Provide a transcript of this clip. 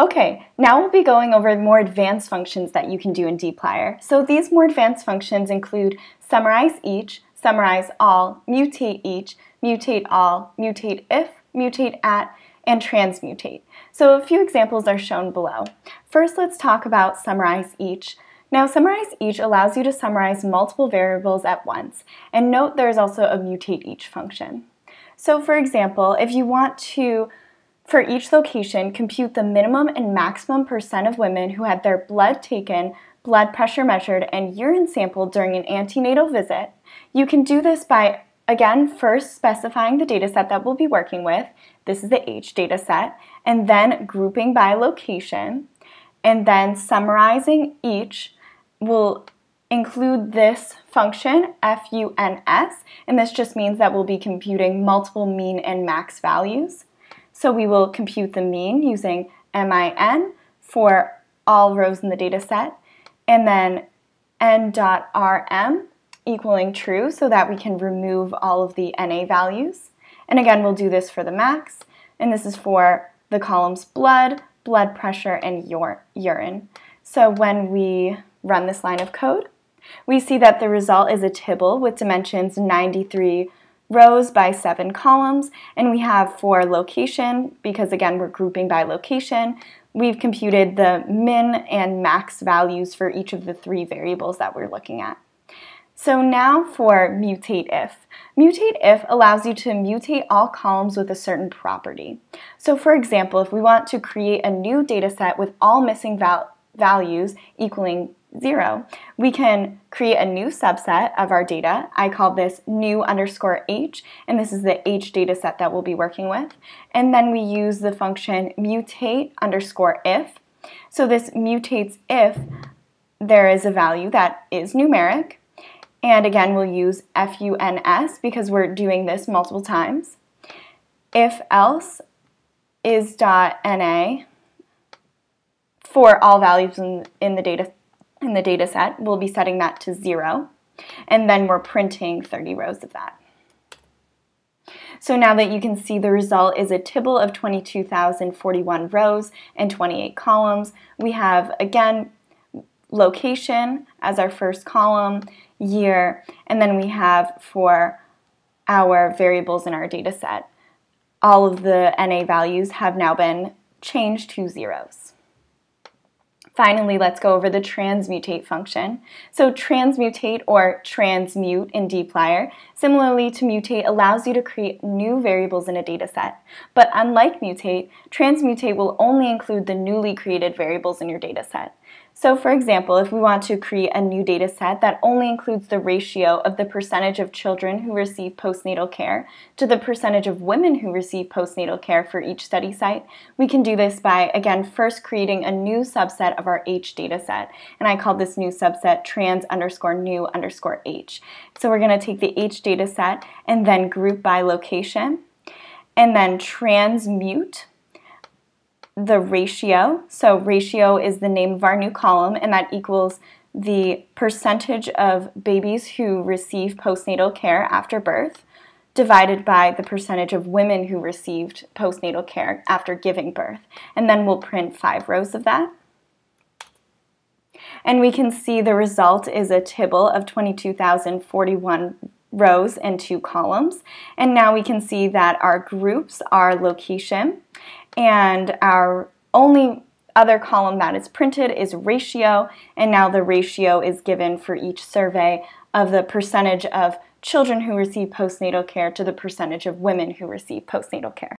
Okay, now we'll be going over more advanced functions that you can do in dplyr. So these more advanced functions include summarize each, summarize all, mutate each, mutate all, mutate if, mutate at, and transmutate. So a few examples are shown below. First, let's talk about summarize each. Now, summarize each allows you to summarize multiple variables at once. And note there is also a mutate each function. So for example, if you want to for each location, compute the minimum and maximum percent of women who had their blood taken, blood pressure measured, and urine sampled during an antenatal visit. You can do this by, again, first specifying the data set that we'll be working with. This is the H data set, and then grouping by location, and then summarizing each will include this function, FUNS, and this just means that we'll be computing multiple mean and max values. So we will compute the mean using MIN for all rows in the data set, and then na.rm equaling true so that we can remove all of the NA values. And again, we'll do this for the max, and this is for the columns blood, blood pressure, and urine. So when we run this line of code, we see that the result is a tibble with dimensions 93 rows by seven columns, and we have for location, because again, we're grouping by location, we've computed the min and max values for each of the three variables that we're looking at. So now for mutate if. Mutate if allows you to mutate all columns with a certain property. So for example, if we want to create a new data set with all missing val values equaling 0, we can create a new subset of our data. I call this new underscore h, and this is the h data set that we'll be working with. And then we use the function mutate underscore if. So this mutates if there is a value that is numeric. And again, we'll use FUNS because we're doing this multiple times. If else is dot .na for all values in, in the data in the data set, we'll be setting that to zero. And then we're printing 30 rows of that. So now that you can see the result is a tibble of 22,041 rows and 28 columns, we have, again, location as our first column, year, and then we have for our variables in our data set, all of the NA values have now been changed to zeros. Finally, let's go over the transmutate function. So transmutate or transmute in dplyr, similarly to mutate, allows you to create new variables in a dataset. But unlike mutate, transmutate will only include the newly created variables in your dataset. So for example, if we want to create a new data set that only includes the ratio of the percentage of children who receive postnatal care to the percentage of women who receive postnatal care for each study site, we can do this by, again, first creating a new subset of our H data set. And I call this new subset trans underscore new underscore H. So we're going to take the H data set and then group by location and then transmute the ratio. So ratio is the name of our new column, and that equals the percentage of babies who receive postnatal care after birth divided by the percentage of women who received postnatal care after giving birth. And then we'll print five rows of that. And we can see the result is a tibble of 22,041 rows and two columns. And now we can see that our groups are location and our only other column that is printed is ratio, and now the ratio is given for each survey of the percentage of children who receive postnatal care to the percentage of women who receive postnatal care.